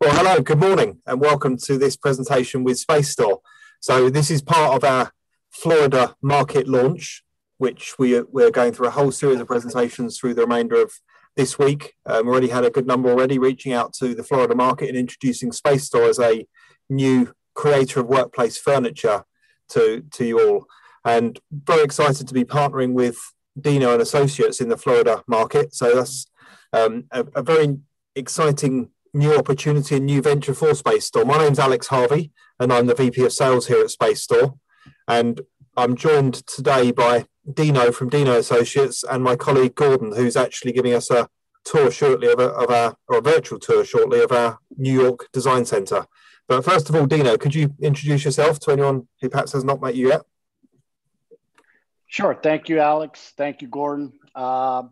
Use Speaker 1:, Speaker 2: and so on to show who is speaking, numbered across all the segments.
Speaker 1: Well, hello, good morning, and welcome to this presentation with Spacestor. So, this is part of our Florida market launch, which we, we're going through a whole series of presentations through the remainder of this week. Um, we already had a good number already reaching out to the Florida market and introducing Spacestor as a new creator of workplace furniture to, to you all. And very excited to be partnering with Dino and Associates in the Florida market. So, that's um, a, a very exciting new opportunity and new venture for Spacestor. My name's Alex Harvey, and I'm the VP of Sales here at Spacestor. And I'm joined today by Dino from Dino Associates and my colleague Gordon, who's actually giving us a tour shortly of, a, of our, or a virtual tour shortly of our New York Design Center. But first of all, Dino, could you introduce yourself to anyone who perhaps has not met you yet?
Speaker 2: Sure. Thank you, Alex. Thank you, Gordon. Uh,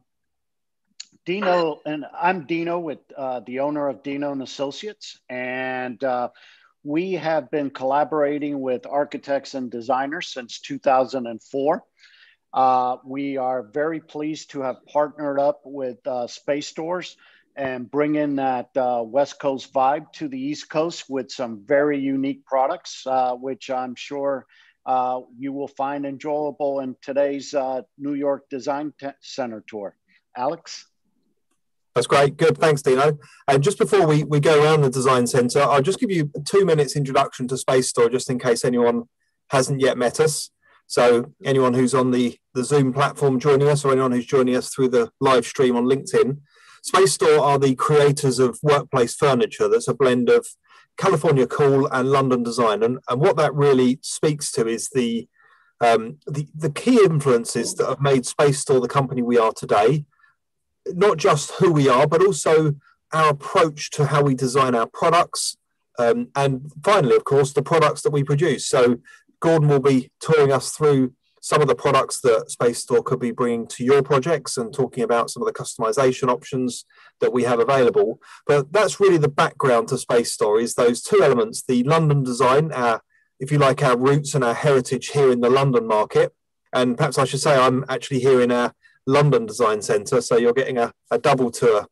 Speaker 2: Dino, and I'm Dino with uh, the owner of Dino and Associates, and uh, we have been collaborating with architects and designers since 2004. Uh, we are very pleased to have partnered up with uh, Spacestors and bring in that uh, West Coast vibe to the East Coast with some very unique products, uh, which I'm sure you will find enjoyable in today's New York Design Center tour. Alex?
Speaker 1: That's great. Good. Thanks, Dino. And just before we, we go around the design center, I'll just give you two minutes introduction to Spacestor, just in case anyone hasn't yet met us. So anyone who's on the, the Zoom platform joining us or anyone who's joining us through the live stream on LinkedIn, Spacestor are the creators of workplace furniture that's a blend of California cool and London design. And, and what that really speaks to is the, um, the, the key influences that have made Spacestor the company we are today not just who we are, but also our approach to how we design our products. Um, and finally, of course, the products that we produce. So, Gordon will be touring us through some of the products that Spacestor could be bringing to your projects and talking about some of the customization options that we have available. But that's really the background to Spacestor is those two elements, the London design, our, if you like, our roots and our heritage here in the London market. And perhaps I should say I'm actually here in our London Design Centre. So you're getting a, a double tour,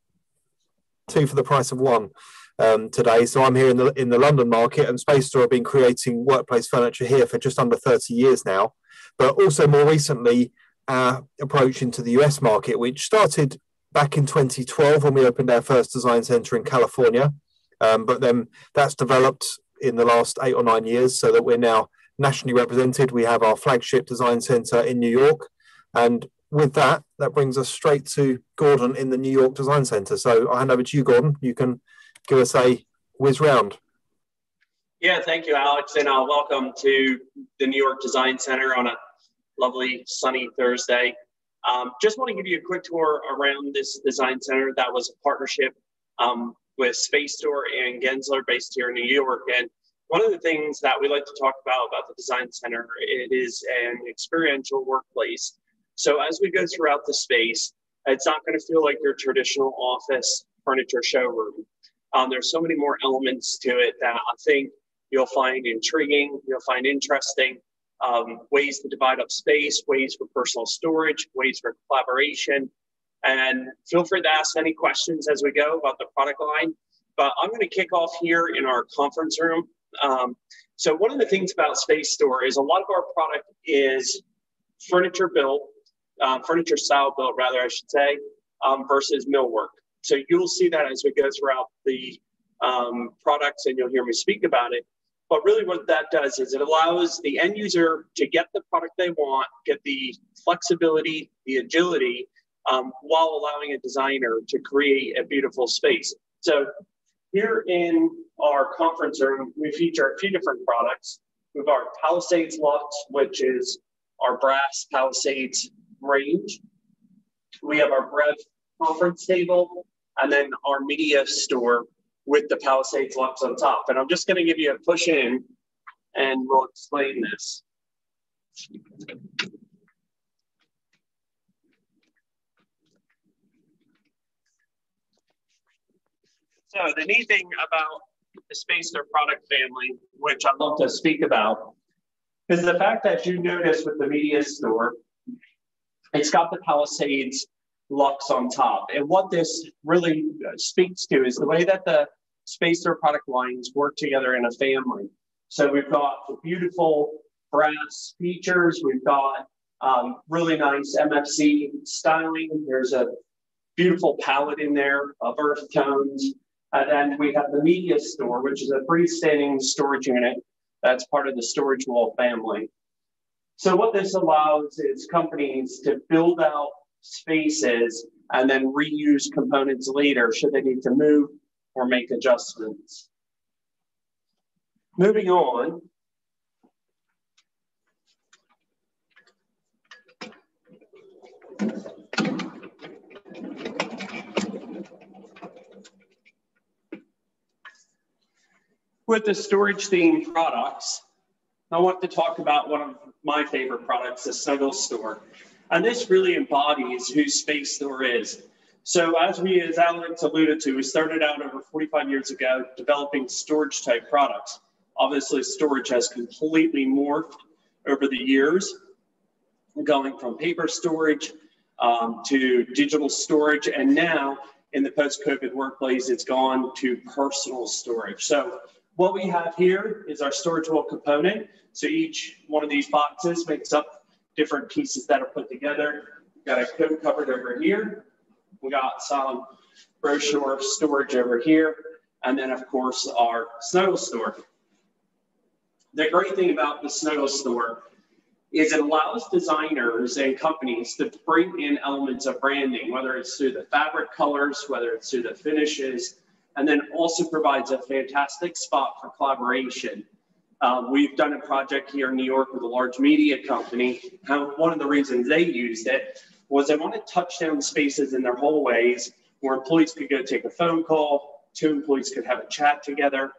Speaker 1: two for the price of one um, today. So I'm here in the in the London market, and Spacestor have been creating workplace furniture here for just under 30 years now. But also more recently, our approach into the US market, which started back in 2012 when we opened our first design center in California. Um, but then that's developed in the last eight or nine years so that we're now nationally represented. We have our flagship design center in New York. And with that, that brings us straight to Gordon in the New York Design Center. So I'll hand over to you, Gordon. You can give us a whiz round.
Speaker 3: Yeah, thank you, Alex, and uh, welcome to the New York Design Center on a lovely sunny Thursday. Um, just want to give you a quick tour around this design center. That was a partnership um, with Spacestor and Gensler, based here in New York. And one of the things that we like to talk about about the design center, it is an experiential workplace. So as we go throughout the space, it's not going to feel like your traditional office furniture showroom. Um, there's so many more elements to it that I think you'll find intriguing, you'll find interesting. Um, ways to divide up space, ways for personal storage, ways for collaboration. And feel free to ask any questions as we go about the product line. But I'm going to kick off here in our conference room. Um, so, one of the things about Spacestor is a lot of our product is furniture built um, furniture style built, rather, I should say, um, versus millwork. So you'll see that as we go throughout the um, products and you'll hear me speak about it. But really, what that does is it allows the end user to get the product they want, get the flexibility, the agility, um, while allowing a designer to create a beautiful space. So, here in our conference room, we feature a few different products. We have our Palisades Lux, which is our brass Palisades range. We have our Brev conference table and then our media store with the Palisades Lux on top. And I'm just going to give you a push in and we'll explain this. So the neat thing about the Spacestor product family, which I'd love to speak about, is the fact that you notice with the media store, it's got the Palisades Lux on top. And what this really speaks to is the way that the Spacestor product lines work together in a family. So we've got beautiful brass features. We've got um, really nice MFC styling. There's a beautiful palette in there of earth tones. And then we have the media store, which is a freestanding storage unit that's part of the storage wall family. So what this allows is companies to build out spaces and then reuse components later should they need to move or make adjustments. Moving on, with the storage theme products, I want to talk about one of my favorite products, the Snuggle Store. And this really embodies who Spacestor is. So as we, as Alex alluded to, we started out over 45 years ago developing storage type products. Obviously, storage has completely morphed over the years, going from paper storage um, to digital storage. And now in the post-COVID workplace, it's gone to personal storage. So what we have here is our storage wall component. So each one of these boxes makes up different pieces that are put together. We've got a coat cupboard over here. We got some brochure storage over here. And then of course our Snuggle store. The great thing about the Snuggle store is it allows designers and companies to bring in elements of branding, whether it's through the fabric colors, whether it's through the finishes, and then also provides a fantastic spot for collaboration. Um, we've done a project here in New York with a large media company. one of the reasons they used it was they wanted touchdown spaces in their hallways where employees could go take a phone call, two employees could have a chat together,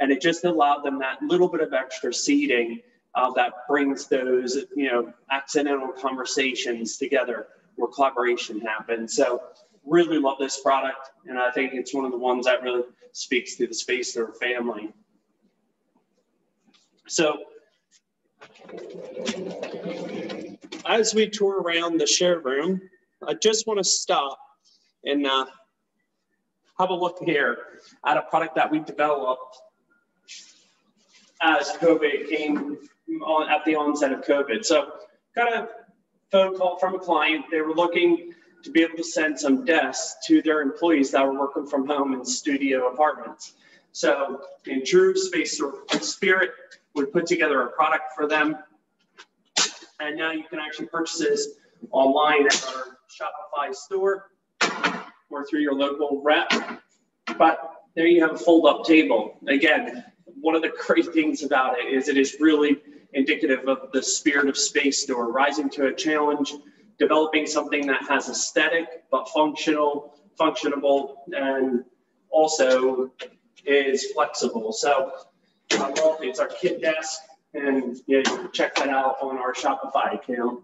Speaker 3: and it just allowed them that little bit of extra seating uh, that brings those, you know, accidental conversations together where collaboration happens. So really love this product, and I think it's one of the ones that really speaks to the Spacestor family. So, as we tour around the showroom, I just want to stop and uh, have a look here at a product that we developed as COVID came on at the onset of COVID. So, got a phone call from a client. They were looking to be able to send some desks to their employees that were working from home in studio apartments. So in true space spirit, we put together a product for them. And now you can actually purchase this online at our Shopify store or through your local rep. But there you have a fold up table. Again, one of the great things about it is it is really indicative of the spirit of Spacestor, rising to a challenge, developing something that has aesthetic but functional, functionable, and also is flexible. So uh, it's our kit desk, and you, know, check that out on our Shopify account.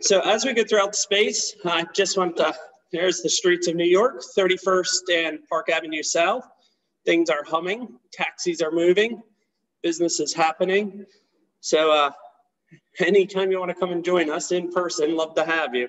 Speaker 3: So as we go throughout the space, I just want to, there's the streets of New York, 31st and Park Avenue South. Things are humming, taxis are moving, business is happening. So uh, anytime you want to come and join us in person, love to have you.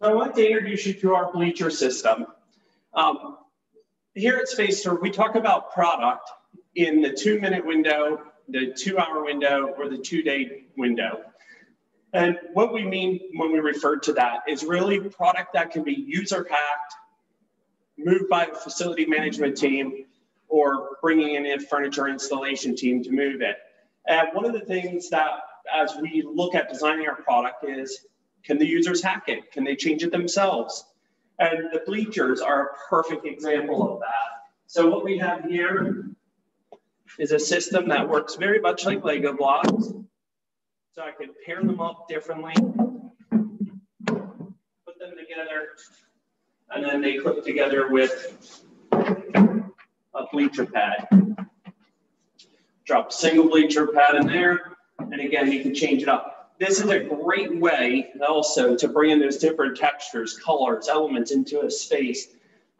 Speaker 3: I want to introduce you to our bleacher system. Um, here at Spacestor, we talk about product in the two minute window, the two hour window, or the two day window. And what we mean when we refer to that is really product that can be user packed, moved by a facility management team, or bringing in a furniture installation team to move it. And one of the things that, as we look at designing our product, is can the users hack it? Can they change it themselves? And the bleachers are a perfect example of that. So what we have here is a system that works very much like Lego blocks. So I can pair them up differently, put them together, and then they clip together with a bleacher pad. Drop a single bleacher pad in there, and again, you can change it up. This is a great way also to bring in those different textures, colors, elements into a space,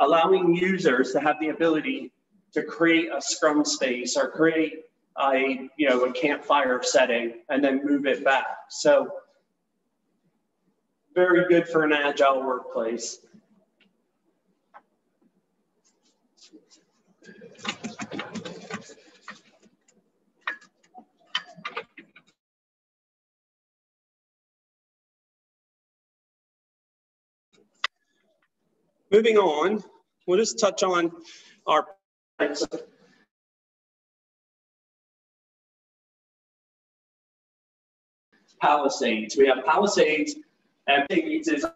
Speaker 3: allowing users to have the ability to create a scrum space or create a, you know, a campfire setting and then move it back. So very good for an agile workplace. Moving on, we'll just touch on our Palisades. We have Palisades and Pygmies is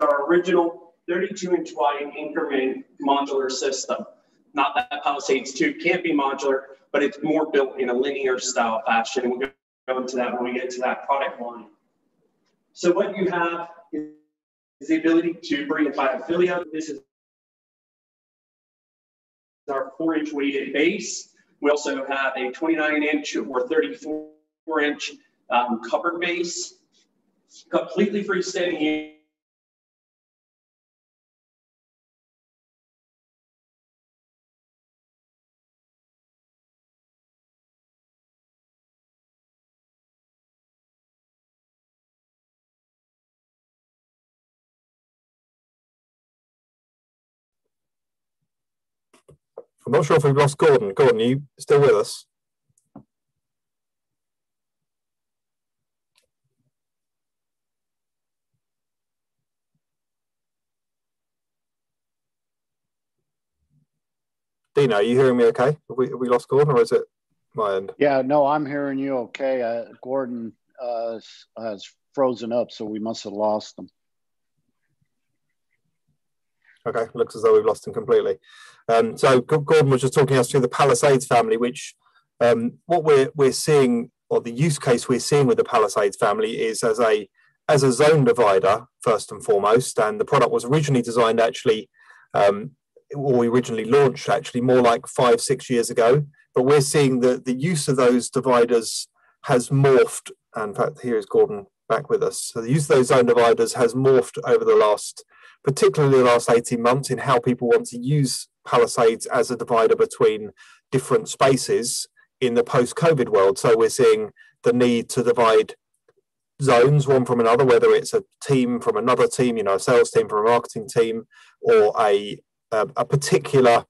Speaker 3: our original 32 inch wide increment modular system. Not that Palisades 2 can't be modular, but it's more built in a linear style fashion. We'll go into that when we get to that product line. So what you have is the ability to bring in biophilia. This is our four inch weighted base. We also have a 29 inch or 34 inch um, covered base, completely freestanding
Speaker 1: I'm not sure if we've lost Gordon. Gordon, you still with us? Dino, are you hearing me okay? Have we, have we lost Gordon or is it my end?
Speaker 2: Yeah, no, I'm hearing you okay. Uh, Gordon uh, has frozen up, so we must have lost him.
Speaker 1: Okay, looks as though we've lost him completely. Um, so Gordon was just talking us through the Palisades family, which um, what we're we're seeing, or the use case we're seeing with the Palisades family is as a as a zone divider first and foremost. And the product was originally designed actually, um, or we originally launched actually more like five six years ago. But we're seeing that the use of those dividers has morphed. And In fact, here is Gordon back with us. So the use of those zone dividers has morphed over the last particularly the last 18 months, in how people want to use Palisades as a divider between different spaces in the post COVID world. So we're seeing the need to divide zones one from another, whether it's a team from another team, you know, a sales team from a marketing team, or a, a, a particular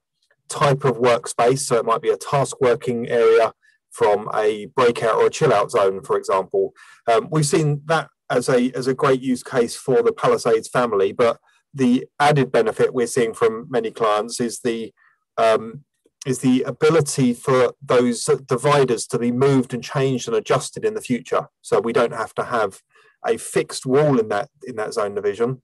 Speaker 1: type of workspace. So it might be a task working area from a breakout or a chill out zone, for example. Um, we've seen that as a as a great use case for the Palisades family, but the added benefit we're seeing from many clients is the um, is the ability for those dividers to be moved and changed and adjusted in the future. So we don't have to have a fixed wall in that in that zone division.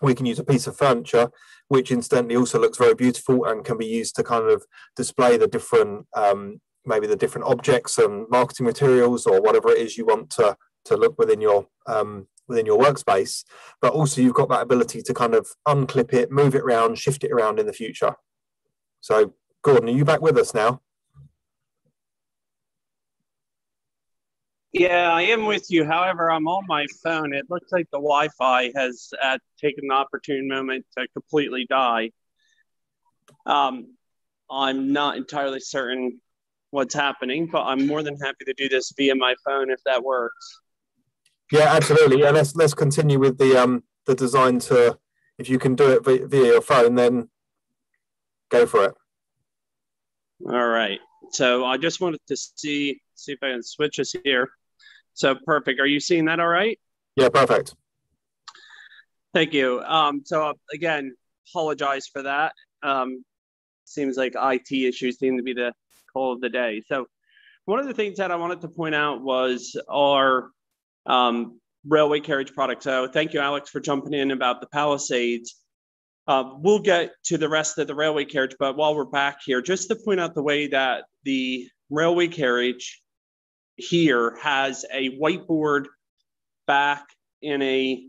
Speaker 1: We can use a piece of furniture, which incidentally also looks very beautiful and can be used to kind of display the different um, maybe the different objects and marketing materials or whatever it is you want to to look within your um, within your workspace, but also you've got that ability to kind of unclip it, move it around, shift it around in the future. So, Gordon, are you back with us now?
Speaker 3: Yeah, I am with you. However, I'm on my phone. It looks like the Wi Fi has uh, taken an opportune moment to completely die. Um, I'm not entirely certain what's happening, but I'm more than happy to do this via my phone if that works.
Speaker 1: Yeah, absolutely. Yeah, let's let's continue with the um the design to if you can do it via, via your phone, then go for it.
Speaker 3: All right. So I just wanted to see see if I can switch us here. So perfect. Are you seeing that all right?
Speaker 1: Yeah, perfect.
Speaker 3: Thank you. Um, so again, apologize for that. Um, seems like IT issues seem to be the call of the day. So one of the things that I wanted to point out was our um, railway carriage product. So thank you, Alex, for jumping in about the Palisades. Uh, we'll get to the rest of the railway carriage, but while we're back here, just to point out the way that the railway carriage here has a whiteboard back in a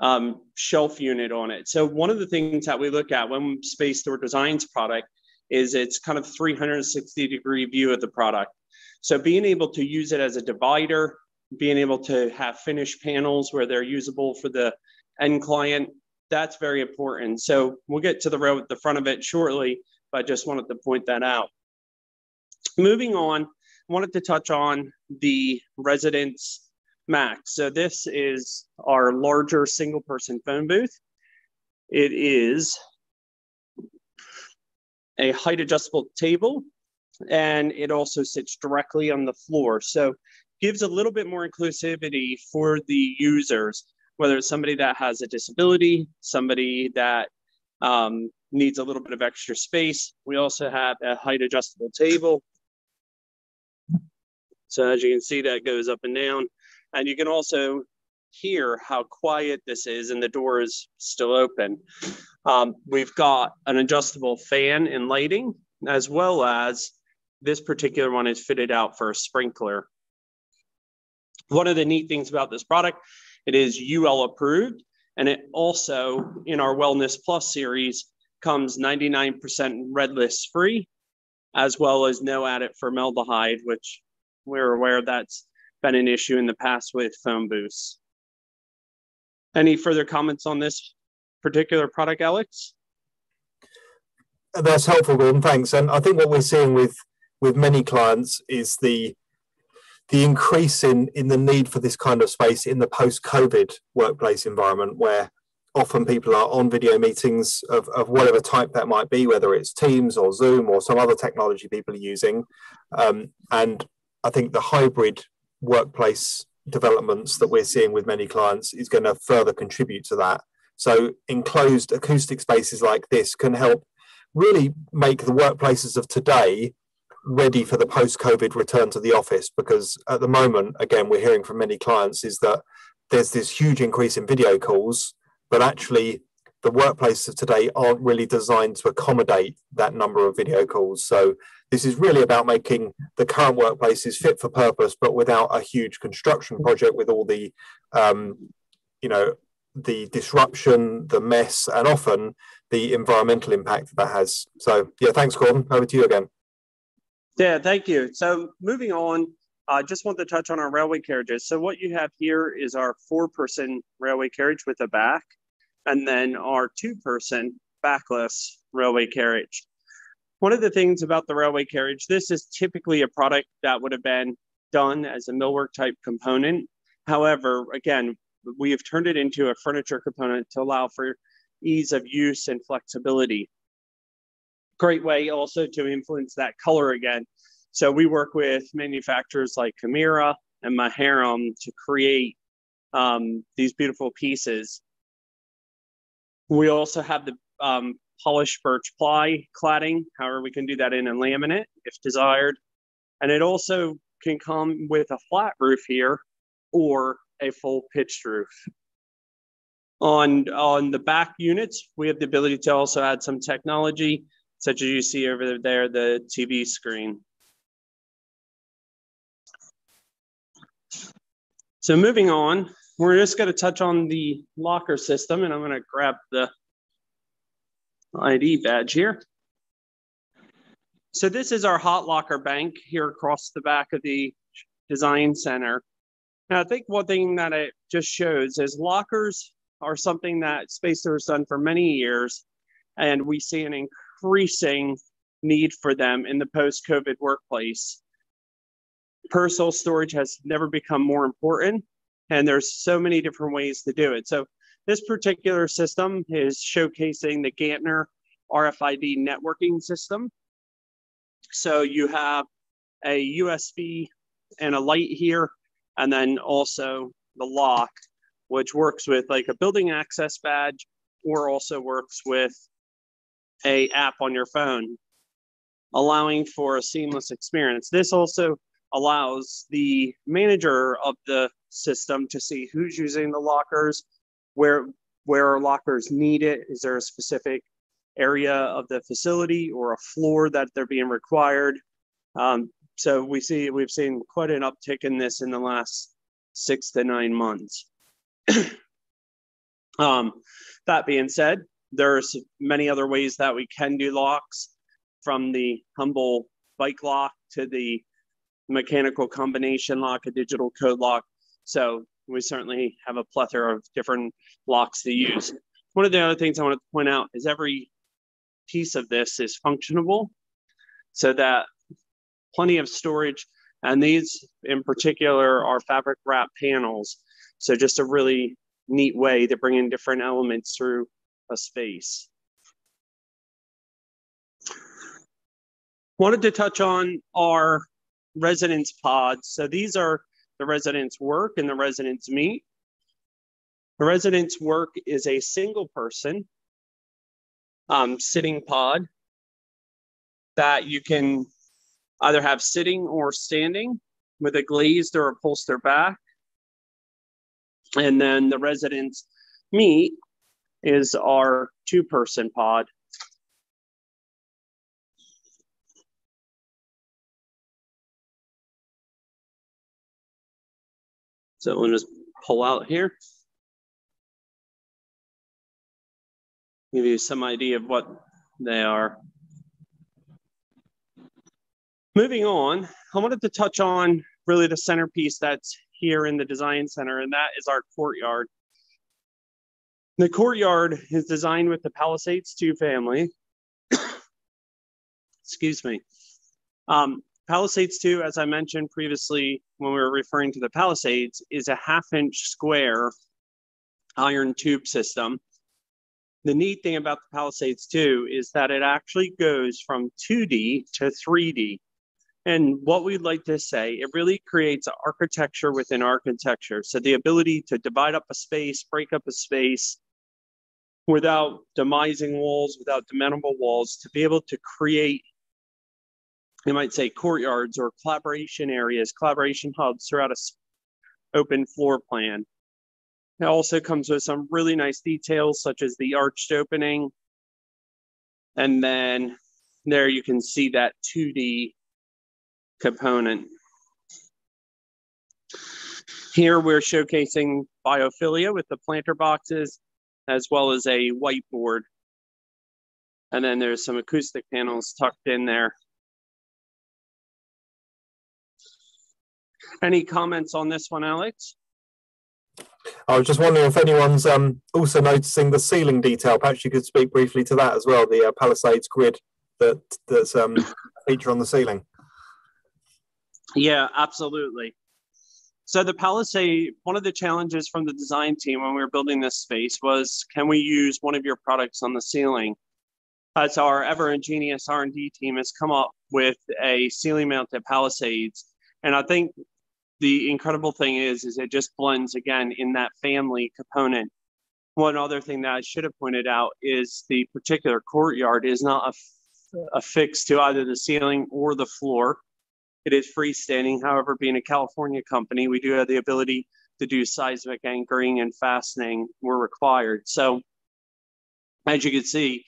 Speaker 3: um, shelf unit on it. So one of the things that we look at when Spacestor designs product is it's kind of 360 degree view of the product. So being able to use it as a divider, being able to have finished panels where they're usable for the end client, that's very important. So we'll get to the row at the front of it shortly, but I just wanted to point that out. Moving on, I wanted to touch on the residence max. So this is our larger single person phone booth. It is a height adjustable table and it also sits directly on the floor. So gives a little bit more inclusivity for the users, whether it's somebody that has a disability, somebody that um, needs a little bit of extra space. We also have a height adjustable table. So as you can see, that goes up and down. And you can also hear how quiet this is and the door is still open. Um, we've got an adjustable fan and lighting, as well as this particular one is fitted out for a sprinkler. One of the neat things about this product, it is UL approved, and it also, in our Wellness Plus series, comes 99% red list free, as well as no added formaldehyde, which we're aware that's been an issue in the past with foam booths. Any further comments on this particular product, Alex?
Speaker 1: That's helpful, Gordon. Thanks. And I think what we're seeing with with many clients is the the increase in in the need for this kind of space in the post-COVID workplace environment, where often people are on video meetings of, of whatever type that might be, whether it's Teams or Zoom or some other technology people are using. Um, and I think the hybrid workplace developments that we're seeing with many clients is going to further contribute to that. So, enclosed acoustic spaces like this can help really make the workplaces of today ready for the post COVID return to the office. Because at the moment, again, we're hearing from many clients is that there's this huge increase in video calls, but actually, the workplaces of today aren't really designed to accommodate that number of video calls. So, this is really about making the current workplaces fit for purpose, but without a huge construction project with all the, um, you know, the disruption, the mess, and often the environmental impact that has. So, yeah, thanks, Gordon. Over to you again.
Speaker 3: Yeah, thank you. So, moving on, I just want to touch on our railway carriages. So, what you have here is our four person railway carriage with a back, and then our two person backless railway carriage. One of the things about the railway carriage, this is typically a product that would have been done as a millwork type component. However, again, we have turned it into a furniture component to allow for ease of use and flexibility. Great way also to influence that color again. So we work with manufacturers like Camira and Maharam to create um, these beautiful pieces. We also have the um, polished birch ply cladding. However, we can do that in a laminate if desired. And it also can come with a flat roof here or a full pitched roof. On, on the back units, we have the ability to also add some technology, such as you see over there, the TV screen. So moving on, we're just going to touch on the locker system, and I'm going to grab the ID badge here. So this is our hot locker bank here across the back of the design center. Now I think one thing that it just shows is lockers are something that Spacer has done for many years, and we see an increasing need for them in the post-COVID workplace. Personal storage has never become more important, and there's so many different ways to do it. So this particular system is showcasing the Gantner RFID networking system. So you have a USB and a light here, and then also the lock, which works with like a building access badge or also works with a app on your phone, allowing for a seamless experience. This also allows the manager of the system to see who's using the lockers, where where are lockers needed? Is there a specific area of the facility or a floor that they're being required? Um, so we see we've seen quite an uptick in this in the last six to nine months. um, that being said, there's many other ways that we can do locks, from the humble bike lock to the mechanical combination lock, a digital code lock. So we certainly have a plethora of different locks to use. One of the other things I want to point out is every piece of this is functionable so that plenty of storage. And these in particular are fabric wrap panels. So just a really neat way to bring in different elements through a space. Wanted to touch on our residence pods. So these are the residence work and the residence meet. The residence work is a single person um, sitting pod that you can either have sitting or standing with a glazed or upholstered back. And then the residence meet is our two person pod. So we'll just pull out here. Give you some idea of what they are. Moving on, I wanted to touch on really the centerpiece that's here in the design center, and that is our courtyard. The courtyard is designed with the Palisades 2 family. Excuse me. Um, Palisades 2, as I mentioned previously when we were referring to the Palisades, is a half inch square iron tube system. The neat thing about the Palisades 2 is that it actually goes from 2D to 3D. And what we'd like to say, it really creates architecture within architecture. So the ability to divide up a space, break up a space without demising walls, without dementable walls, to be able to create you might say courtyards or collaboration areas, collaboration hubs throughout a open floor plan. It also comes with some really nice details such as the arched opening. And then there you can see that 2D component. Here we're showcasing biophilia with the planter boxes as well as a whiteboard. And then there's some acoustic panels tucked in there Any comments on this one, Alex?
Speaker 1: I was just wondering if anyone's um, also noticing the ceiling detail. Perhaps you could speak briefly to that as well, the uh, Palisades grid that that's um, feature on the ceiling.
Speaker 3: Yeah, absolutely. So the Palisade, one of the challenges from the design team when we were building this space was, can we use one of your products on the ceiling? As our ever ingenious R&D team has come up with a ceiling mounted Palisades. And I think the incredible thing is, is it just blends again in that family component. One other thing that I should have pointed out is the particular courtyard is not affixed to either the ceiling or the floor. It is freestanding. However, being a California company, we do have the ability to do seismic anchoring and fastening were required. So as you can see,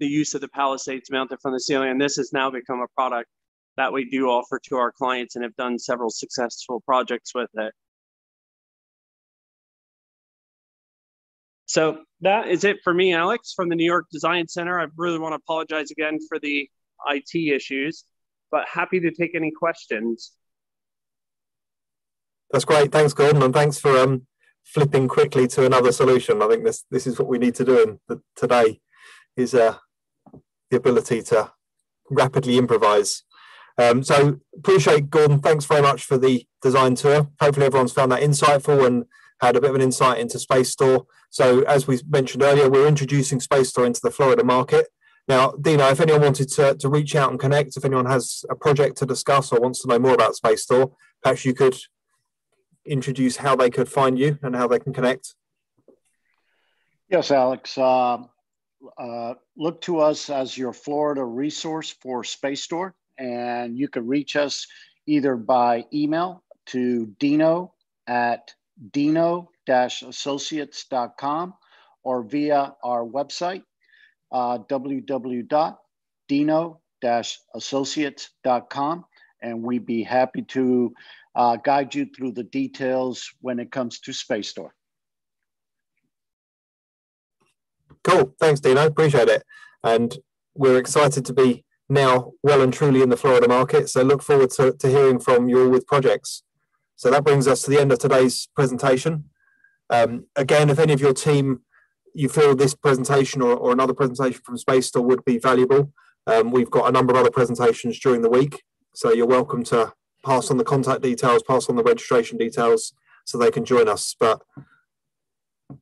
Speaker 3: the use of the Palisades mounted from the ceiling, and this has now become a product that we do offer to our clients and have done several successful projects with it. So that is it for me, Alex, from the New York Design Center. I really want to apologize again for the IT issues, but happy to take any questions.
Speaker 1: That's great. Thanks, Gordon, and thanks for um, flipping quickly to another solution. I think this this is what we need to do in the, today is uh, the ability to rapidly improvise um, so appreciate Gordon. Thanks very much for the design tour. Hopefully everyone's found that insightful and had a bit of an insight into Spacestor. So as we mentioned earlier, we're introducing Spacestor into the Florida market. Now, Dino, if anyone wanted to, to reach out and connect, if anyone has a project to discuss or wants to know more about Spacestor, perhaps you could introduce how they could find you and how they can connect.
Speaker 2: Yes, Alex. Uh, uh, look to us as your Florida resource for Spacestor and you can reach us either by email to dino at dino-associates.com or via our website, uh, www.dino-associates.com. And we'd be happy to uh, guide you through the details when it comes to Spacestor.
Speaker 1: Cool. Thanks, Dino. Appreciate it. And we're excited to be now well and truly in the Florida market. So look forward to, to hearing from you all with projects. So that brings us to the end of today's presentation. Um, again, if any of your team you feel this presentation or, or another presentation from Spacestor would be valuable, um, we've got a number of other presentations during the week. So you're welcome to pass on the contact details, pass on the registration details so they can join us. But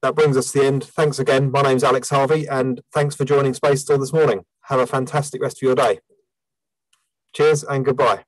Speaker 1: that brings us to the end. Thanks again. My name's Alex Harvey, and thanks for joining Spacestor this morning. Have a fantastic rest of your day. Cheers and goodbye.